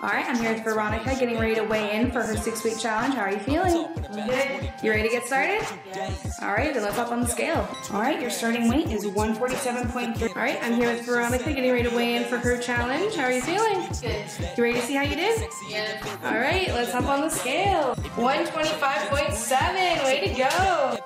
All right, I'm here with Veronica getting ready to weigh in for her six week challenge. How are you feeling? Good. You ready to get started? Yes. All right, then let's hop on the scale. All right, your starting weight is 147.3. All right, I'm here with Veronica getting ready to weigh in for her challenge. How are you feeling? Good. You ready to see how you did? Yes. All right, let's hop on the scale. 125.7. Way to go.